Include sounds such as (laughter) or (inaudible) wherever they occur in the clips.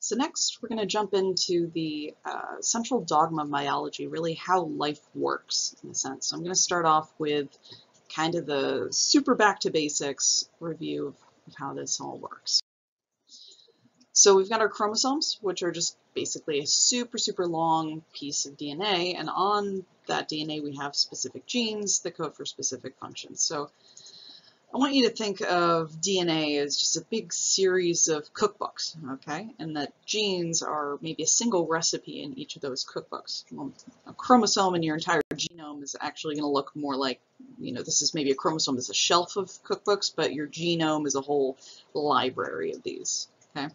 So next we're going to jump into the uh, central dogma of biology, really how life works in a sense. So I'm going to start off with kind of the super back to basics review of, of how this all works. So we've got our chromosomes, which are just basically a super, super long piece of DNA, and on that DNA we have specific genes that code for specific functions. So I want you to think of DNA as just a big series of cookbooks, okay? And that genes are maybe a single recipe in each of those cookbooks. Well, a chromosome in your entire genome is actually going to look more like, you know, this is maybe a chromosome as a shelf of cookbooks, but your genome is a whole library of these, okay?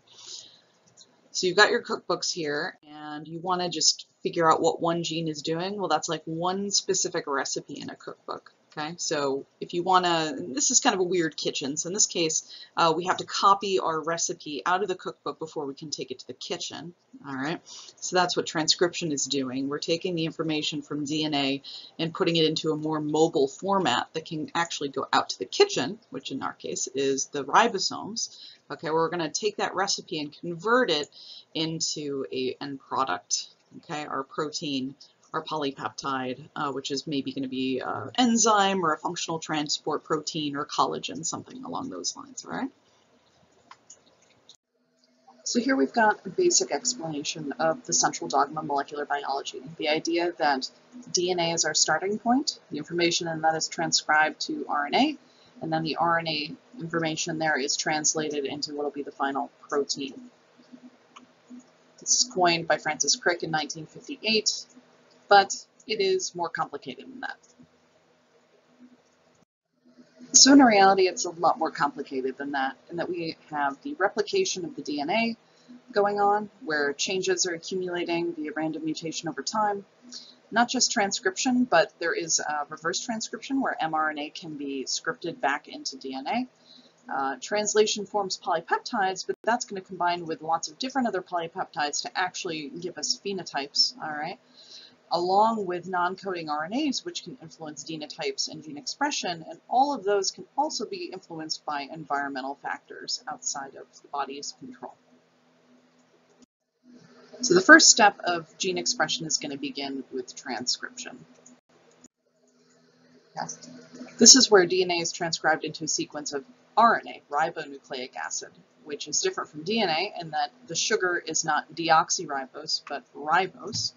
So you've got your cookbooks here, and you want to just figure out what one gene is doing. Well, that's like one specific recipe in a cookbook. Okay, so if you want to, this is kind of a weird kitchen. So in this case, uh, we have to copy our recipe out of the cookbook before we can take it to the kitchen. All right, so that's what transcription is doing. We're taking the information from DNA and putting it into a more mobile format that can actually go out to the kitchen, which in our case is the ribosomes. Okay, we're going to take that recipe and convert it into a end product. Okay, our protein our polypeptide, uh, which is maybe going to be an enzyme or a functional transport protein or collagen, something along those lines, all right? So here we've got a basic explanation of the central dogma of molecular biology, the idea that DNA is our starting point, the information in that is transcribed to RNA, and then the RNA information there is translated into what will be the final protein. This is coined by Francis Crick in 1958 but it is more complicated than that. So in reality, it's a lot more complicated than that, in that we have the replication of the DNA going on, where changes are accumulating via random mutation over time. Not just transcription, but there is reverse transcription, where mRNA can be scripted back into DNA. Uh, translation forms polypeptides, but that's going to combine with lots of different other polypeptides to actually give us phenotypes, all right? Along with non-coding RNAs, which can influence genotypes and gene expression, and all of those can also be influenced by environmental factors outside of the body's control. So the first step of gene expression is going to begin with transcription. Yes. This is where DNA is transcribed into a sequence of RNA, ribonucleic acid, which is different from DNA in that the sugar is not deoxyribose, but ribose,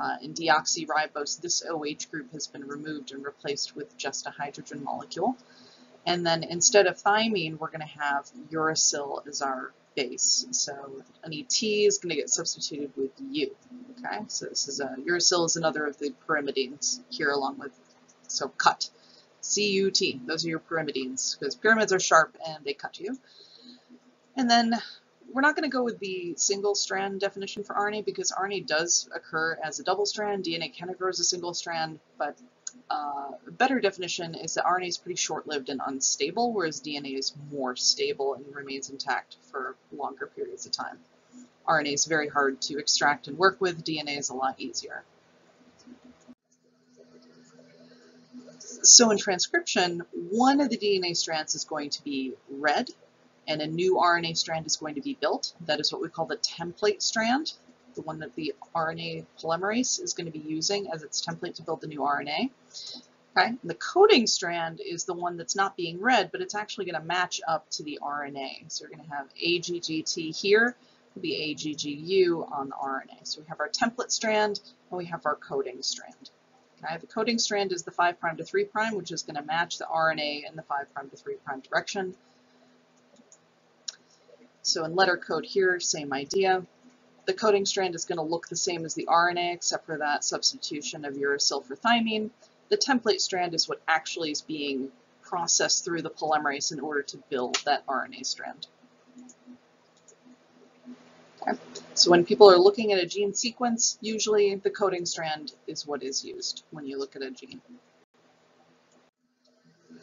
uh, in deoxyribose, this OH group has been removed and replaced with just a hydrogen molecule. And then instead of thymine, we're going to have uracil as our base. So an ET is going to get substituted with U. Okay, so this is a uracil is another of the pyrimidines here along with, so cut. C-U-T, those are your pyrimidines, because pyramids are sharp and they cut you. And then we're not going to go with the single strand definition for RNA because RNA does occur as a double strand. DNA can occur as a single strand, but uh, a better definition is that RNA is pretty short-lived and unstable, whereas DNA is more stable and remains intact for longer periods of time. RNA is very hard to extract and work with. DNA is a lot easier. So in transcription, one of the DNA strands is going to be read and a new RNA strand is going to be built. That is what we call the template strand, the one that the RNA polymerase is going to be using as its template to build the new RNA. Okay, and the coding strand is the one that's not being read, but it's actually going to match up to the RNA. So you're going to have AGGT here, will be AGGU on the RNA. So we have our template strand, and we have our coding strand. Okay, the coding strand is the 5' to 3', which is going to match the RNA in the 5' to 3' direction. So in letter code here, same idea. The coding strand is going to look the same as the RNA, except for that substitution of uracil for thymine. The template strand is what actually is being processed through the polymerase in order to build that RNA strand. Okay. So when people are looking at a gene sequence, usually the coding strand is what is used when you look at a gene.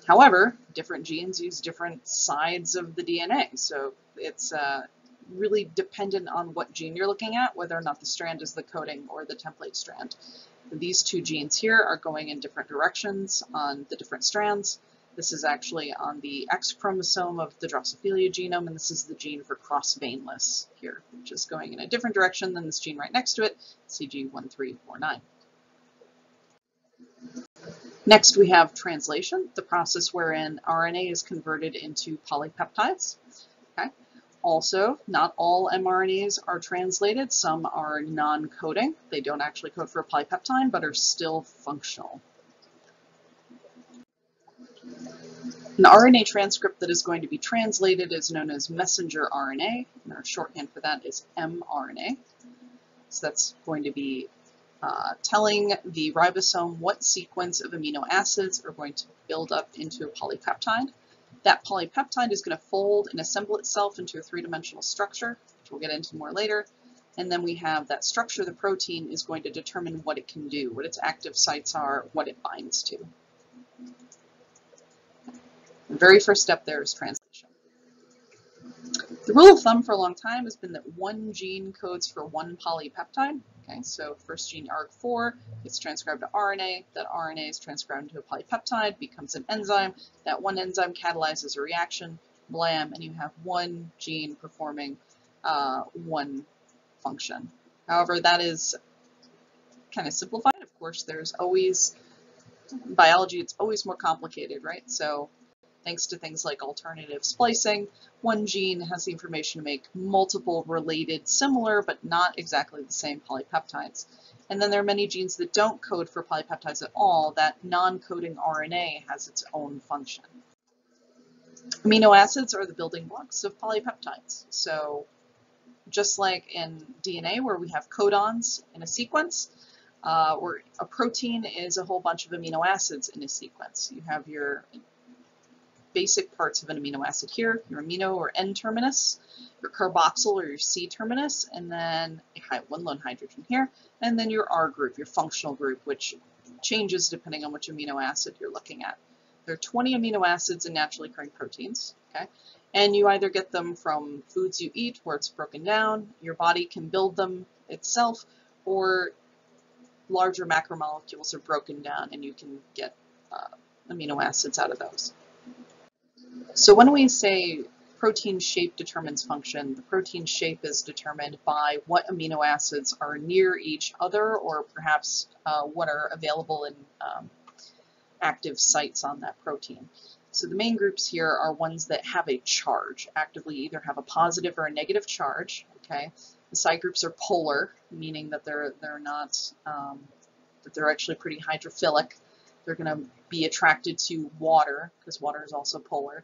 However, different genes use different sides of the DNA, so it's uh, really dependent on what gene you're looking at, whether or not the strand is the coding or the template strand. These two genes here are going in different directions on the different strands. This is actually on the X chromosome of the Drosophila genome, and this is the gene for cross-veinless here, which is going in a different direction than this gene right next to it, CG1349. Next, we have translation, the process wherein RNA is converted into polypeptides. Okay. Also, not all mRNAs are translated. Some are non-coding. They don't actually code for a polypeptide, but are still functional. An RNA transcript that is going to be translated is known as messenger RNA, and our shorthand for that is mRNA. So that's going to be uh, telling the ribosome what sequence of amino acids are going to build up into a polypeptide. That polypeptide is going to fold and assemble itself into a three-dimensional structure, which we'll get into more later. And then we have that structure, the protein, is going to determine what it can do, what its active sites are, what it binds to. The very first step there is translation. The rule of thumb for a long time has been that one gene codes for one polypeptide. Okay, so first gene ARG4 gets transcribed to RNA. That RNA is transcribed into a polypeptide, becomes an enzyme. That one enzyme catalyzes a reaction, blam, and you have one gene performing uh, one function. However, that is kind of simplified. Of course, there's always, biology, it's always more complicated, right? So Thanks to things like alternative splicing, one gene has the information to make multiple related, similar, but not exactly the same polypeptides. And then there are many genes that don't code for polypeptides at all. That non-coding RNA has its own function. Amino acids are the building blocks of polypeptides. So just like in DNA where we have codons in a sequence, uh, where a protein is a whole bunch of amino acids in a sequence. You have your basic parts of an amino acid here, your amino or N terminus, your carboxyl or your C terminus, and then one lone hydrogen here, and then your R group, your functional group, which changes depending on which amino acid you're looking at. There are 20 amino acids in naturally occurring proteins, okay? And you either get them from foods you eat where it's broken down, your body can build them itself, or larger macromolecules are broken down and you can get uh, amino acids out of those. So when we say protein shape determines function, the protein shape is determined by what amino acids are near each other or perhaps uh, what are available in um, active sites on that protein. So the main groups here are ones that have a charge, actively either have a positive or a negative charge. Okay, the side groups are polar, meaning that they're they're not um, that they're actually pretty hydrophilic. They're going to be attracted to water, because water is also polar.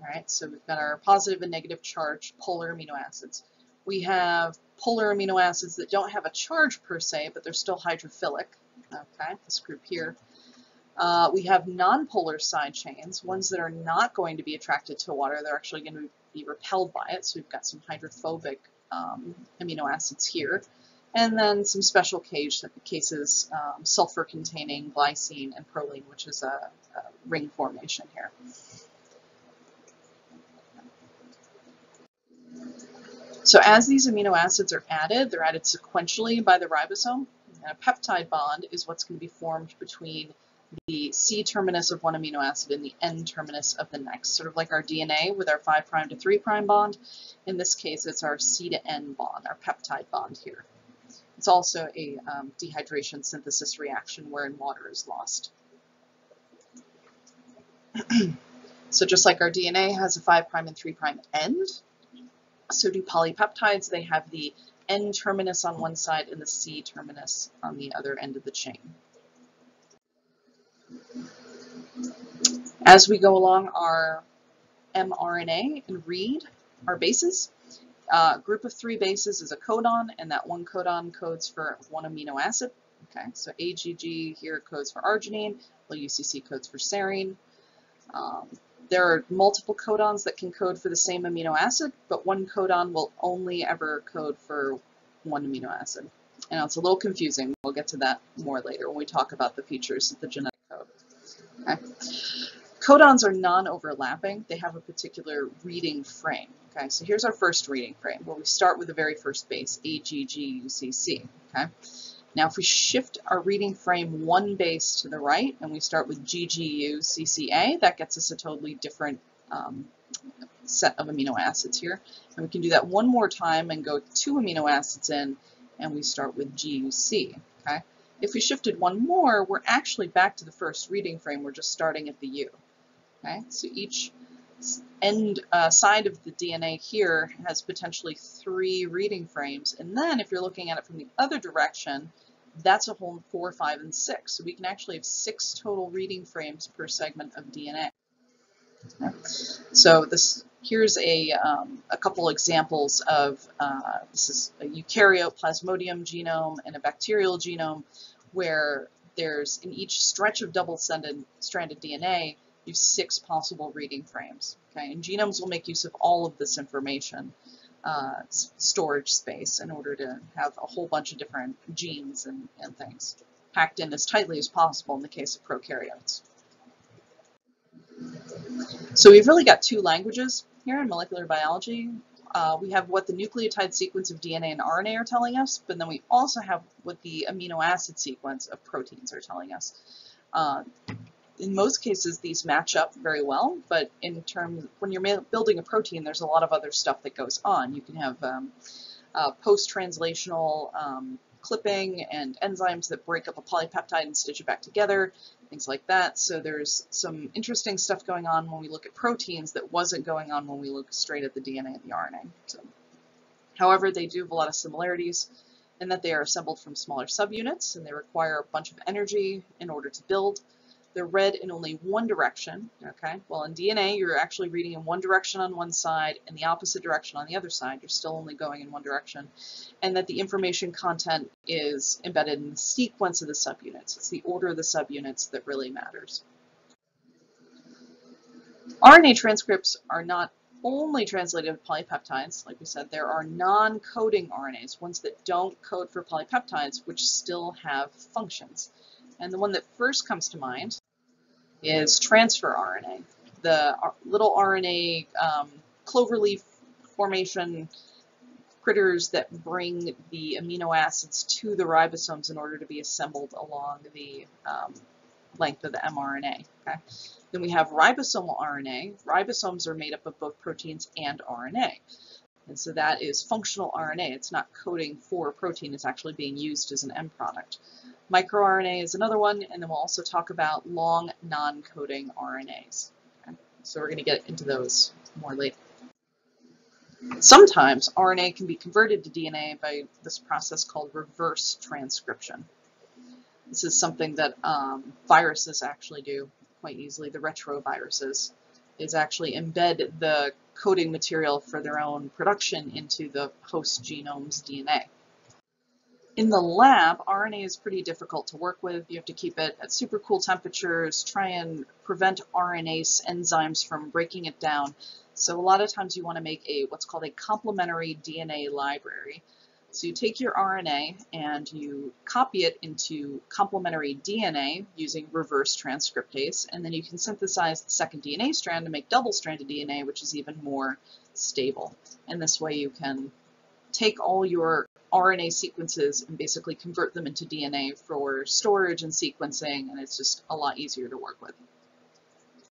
All right, so we've got our positive and negative charge polar amino acids. We have polar amino acids that don't have a charge per se, but they're still hydrophilic. Okay, this group here. Uh, we have nonpolar side chains, ones that are not going to be attracted to water. They're actually going to be repelled by it. So we've got some hydrophobic um, amino acids here and then some special case, cases, um, sulfur-containing glycine and proline, which is a, a ring formation here. So as these amino acids are added, they're added sequentially by the ribosome. And a peptide bond is what's going to be formed between the C terminus of one amino acid and the N terminus of the next, sort of like our DNA with our 5' to 3' bond. In this case, it's our C to N bond, our peptide bond here. It's also a um, dehydration synthesis reaction wherein water is lost. (clears throat) so just like our DNA has a 5' and 3' end, so do polypeptides. They have the N terminus on one side and the C terminus on the other end of the chain. As we go along our mRNA and read our bases, uh, group of three bases is a codon, and that one codon codes for one amino acid. Okay, so AGG here codes for arginine, UCC codes for serine. Um, there are multiple codons that can code for the same amino acid, but one codon will only ever code for one amino acid. And it's a little confusing. We'll get to that more later when we talk about the features of the genetic code. Okay. Codons are non-overlapping. They have a particular reading frame. Okay, so here's our first reading frame where we start with the very first base, AGGUCC. Okay, Now if we shift our reading frame one base to the right and we start with GGU CCA, that gets us a totally different um, set of amino acids here. And we can do that one more time and go two amino acids in and we start with GUC. Okay? If we shifted one more, we're actually back to the first reading frame. We're just starting at the U. Okay? So each end uh, side of the DNA here has potentially three reading frames. And then if you're looking at it from the other direction, that's a whole four, five, and six. So we can actually have six total reading frames per segment of DNA. So this here's a, um, a couple examples of, uh, this is a eukaryote plasmodium genome and a bacterial genome where there's in each stretch of double-stranded DNA, you six possible reading frames. Okay, and genomes will make use of all of this information uh, storage space in order to have a whole bunch of different genes and, and things packed in as tightly as possible in the case of prokaryotes. So we've really got two languages here in molecular biology. Uh, we have what the nucleotide sequence of DNA and RNA are telling us, but then we also have what the amino acid sequence of proteins are telling us. Uh, in most cases, these match up very well, but in terms, when you're building a protein, there's a lot of other stuff that goes on. You can have um, uh, post-translational um, clipping and enzymes that break up a polypeptide and stitch it back together, things like that. So there's some interesting stuff going on when we look at proteins that wasn't going on when we look straight at the DNA and the RNA. So, however, they do have a lot of similarities in that they are assembled from smaller subunits and they require a bunch of energy in order to build. They're read in only one direction, okay? Well, in DNA, you're actually reading in one direction on one side and the opposite direction on the other side. You're still only going in one direction. And that the information content is embedded in the sequence of the subunits. It's the order of the subunits that really matters. RNA transcripts are not only translated polypeptides. Like we said, there are non-coding RNAs, ones that don't code for polypeptides, which still have functions. And the one that first comes to mind is transfer RNA. The little RNA um, cloverleaf formation critters that bring the amino acids to the ribosomes in order to be assembled along the um, length of the mRNA. Okay? Then we have ribosomal RNA. Ribosomes are made up of both proteins and RNA. And so that is functional RNA. It's not coding for protein, it's actually being used as an end product. MicroRNA is another one, and then we'll also talk about long non-coding RNAs. Okay? So we're going to get into those more later. Sometimes RNA can be converted to DNA by this process called reverse transcription. This is something that um, viruses actually do quite easily, the retroviruses, is actually embed the coding material for their own production into the host genome's DNA. In the lab, RNA is pretty difficult to work with. You have to keep it at super cool temperatures, try and prevent RNase enzymes from breaking it down. So a lot of times you want to make a what's called a complementary DNA library. So you take your RNA and you copy it into complementary DNA using reverse transcriptase, and then you can synthesize the second DNA strand to make double-stranded DNA, which is even more stable. And this way you can take all your RNA sequences and basically convert them into DNA for storage and sequencing, and it's just a lot easier to work with.